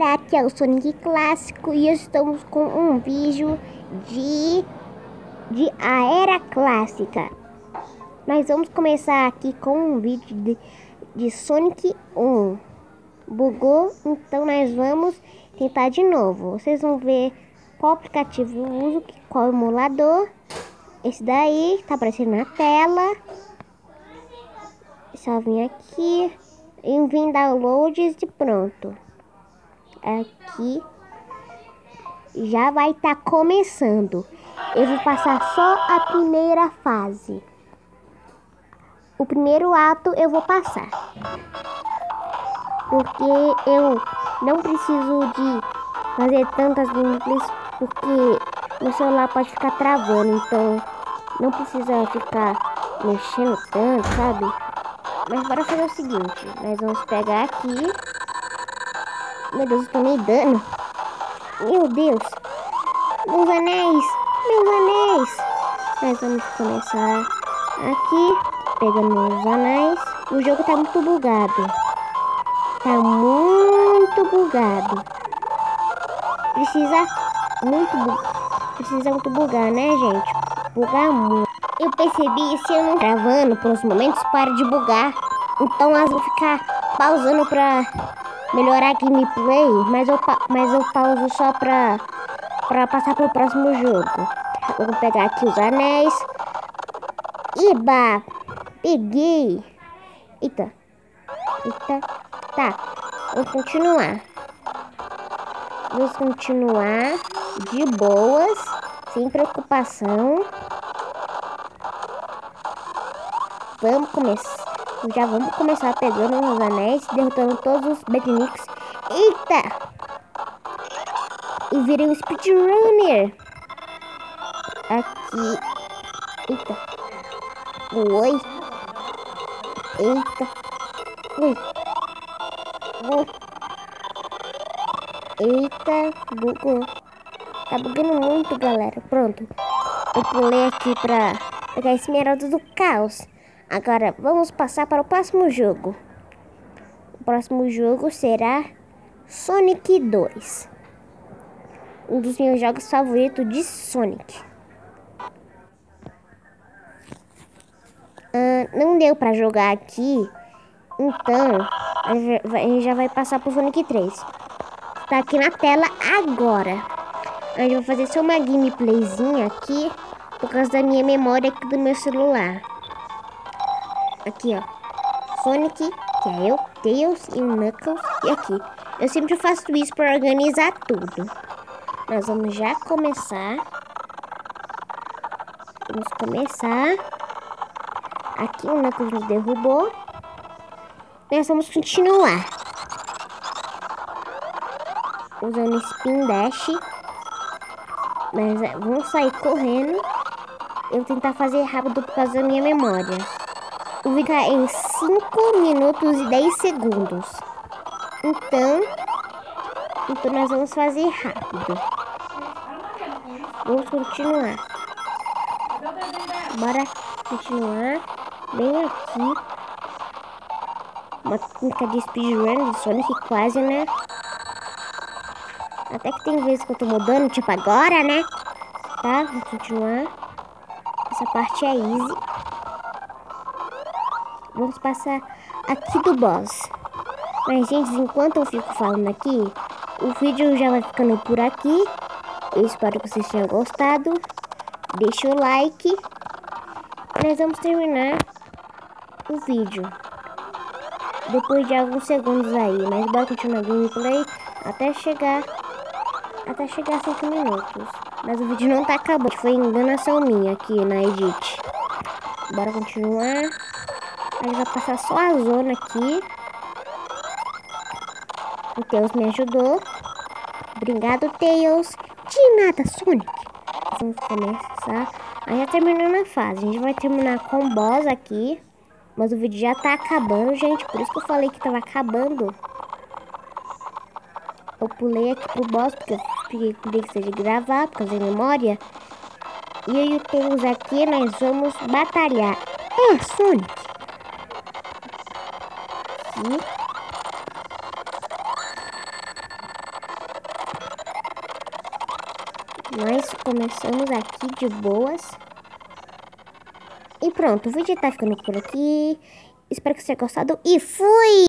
galera, aqui é o Sonic Clássico e estamos com um vídeo de, de a Era Clássica. Nós vamos começar aqui com um vídeo de, de Sonic 1. Bugou, então nós vamos tentar de novo. Vocês vão ver qual aplicativo eu uso, qual emulador. Esse daí, tá aparecendo na tela. Só vim aqui em vir downloads e pronto aqui já vai estar tá começando. Eu vou passar só a primeira fase. O primeiro ato eu vou passar. Porque eu não preciso de fazer tantas gameplays porque meu celular pode ficar travando, então não precisa ficar mexendo tanto, sabe? Mas bora fazer o seguinte, nós vamos pegar aqui meu Deus, eu tomei dano. Meu Deus. Meus anéis. Meus anéis. Nós vamos começar aqui. Pegando os anéis. O jogo tá muito bugado. Tá muito bugado. Precisa muito Precisa muito bugar, né, gente? Bugar muito. Eu percebi, se eu não gravando por uns momentos, para de bugar. Então elas vão ficar pausando pra melhorar a gameplay, mas eu, mas eu pauso só pra, pra passar pro próximo jogo. Vou pegar aqui os anéis. Iba! Peguei! Eita! Eita! Tá, vamos continuar. Vamos continuar de boas, sem preocupação. Vamos começar. Já vamos começar pegando os anéis, derrotando todos os Batniks. Eita! E virei um speedrunner. Aqui. Eita. Oi. Eita. Ui. Ui. Eita. Bugou. Tá bugando muito, galera. Pronto. Eu pulei aqui pra pegar esse esmeralda do caos. Agora vamos passar para o próximo jogo. O próximo jogo será Sonic 2. Um dos meus jogos favoritos de Sonic. Ah, não deu para jogar aqui, então a gente já vai passar para o Sonic 3. Está aqui na tela agora. A gente vai fazer só uma gameplayzinha aqui por causa da minha memória aqui do meu celular. Aqui, ó. Sonic, que é eu, Tails e Knuckles. E aqui. Eu sempre faço isso para organizar tudo. Nós vamos já começar. Vamos começar. Aqui o Knuckles nos derrubou. Nós vamos continuar. Usando Spin Dash. Mas é, vamos sair correndo. Eu tentar fazer rápido por causa da minha memória fica em 5 minutos e 10 segundos. Então, então nós vamos fazer rápido. Vamos continuar. Bora continuar bem aqui. Uma técnica de speedrun de Sonic quase, né? Até que tem vezes que eu tô mudando, tipo agora, né? Tá? Vamos continuar. Essa parte é easy. Vamos passar aqui do boss. Mas, gente, enquanto eu fico falando aqui, o vídeo já vai ficando por aqui. Eu espero que vocês tenham gostado. Deixa o like. Nós vamos terminar o vídeo. Depois de alguns segundos aí. Mas bora continuar a gameplay até chegar... Até chegar a 5 minutos. Mas o vídeo não tá acabando. Foi enganação minha aqui na edit. Bora continuar. A gente vai passar só a zona aqui. O Tails me ajudou. Obrigado, Tails. De nada, Sonic. Vamos começar. Aí já terminando a fase. A gente vai terminar com o boss aqui. Mas o vídeo já tá acabando, gente. Por isso que eu falei que tava acabando. Eu pulei aqui pro boss, porque eu fiquei com preguiça de gravar, por causa memória. E aí o Tails aqui, nós vamos batalhar. É, Sonic aqui. Nós começamos aqui de boas. E pronto, o vídeo tá ficando por aqui. Espero que você tenha gostado e fui!